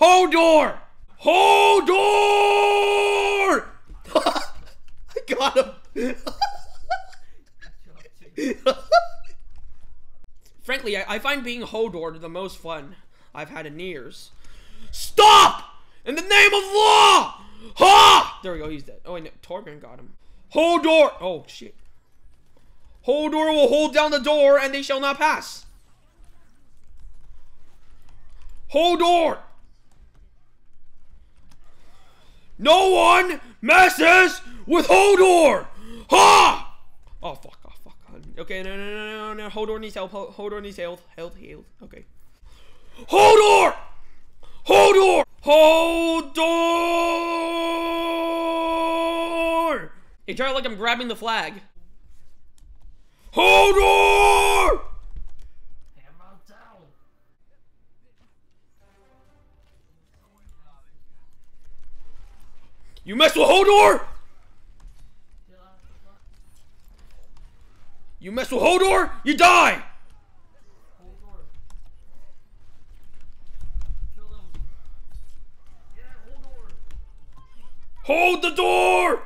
Hodor! Hodor! I got him. Frankly, I, I find being Hodor the most fun I've had in years. Stop! In the name of law! Ha! There we go, he's dead. Oh, wait, no, Torgrim got him. Hodor! Oh, shit. Hodor will hold down the door and they shall not pass. Hodor! No one messes with Hodor! Ha! Oh, fuck, oh, fuck. Okay, no, no, no, no, no. Hodor needs help. Hodor needs health. Health, health. Okay. Hodor! Hodor! Hodor! Hey, try like I'm grabbing the flag. Hodor! You mess with Hodor? You mess with Hodor, you die! Hold the door!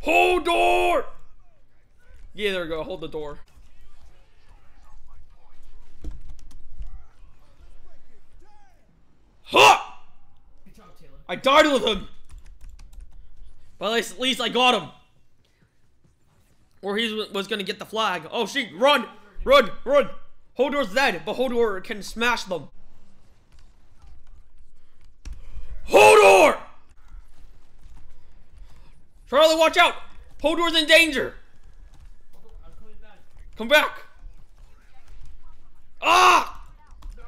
Hold door! Yeah, there we go. Hold the door. Ha! I died with him! But at least, at least I got him. Or he was gonna get the flag. Oh shit, run! Run! Run! Hodor's dead, but Hodor can smash them. Hodor! Charlie, watch out! Hodor's in danger! Come back! Ah! No!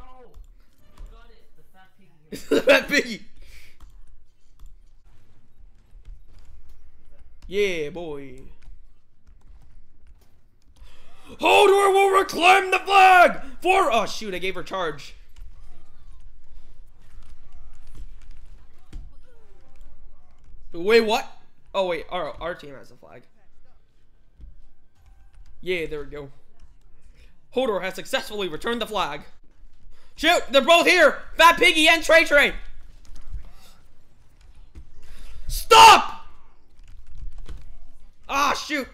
The fat piggy. the fat piggy. Yeah, boy. Hodor will reclaim the flag for. Oh shoot! I gave her charge. Wait, what? Oh wait, our our team has a flag. Yeah, there we go. Hodor has successfully returned the flag. Shoot! They're both here! Fat Piggy and Trey Trey! Stop! Ah, shoot!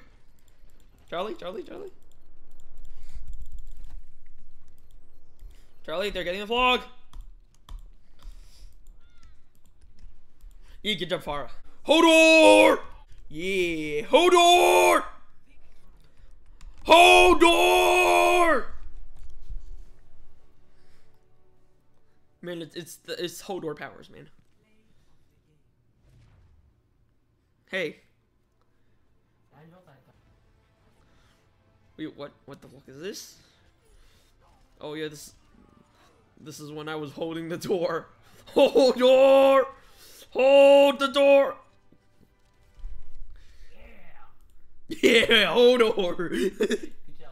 Charlie, Charlie, Charlie. Charlie, they're getting the flag. You can jump far. Hodor! Yeah, Hodor! Hodor! Man, it's it's the, it's Hodor powers, man. Hey, I know that guy. wait, what? What the fuck is this? Oh yeah, this this is when I was holding the door. Hold Hodor! Hold the door! Yeah! Hodor! Good job.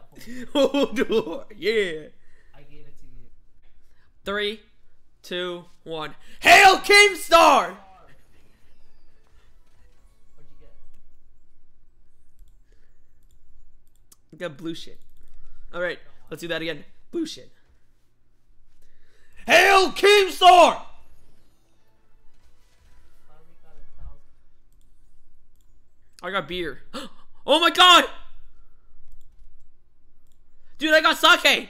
Paul. Hodor! Yeah! I gave it to you. Three, two, one. Hail Keemstar! What'd you get? I got blue shit. Alright, let's do that again. Blue shit. Hail Keemstar! Finally got a thousand. I got beer. Oh my god! Dude, I got sake!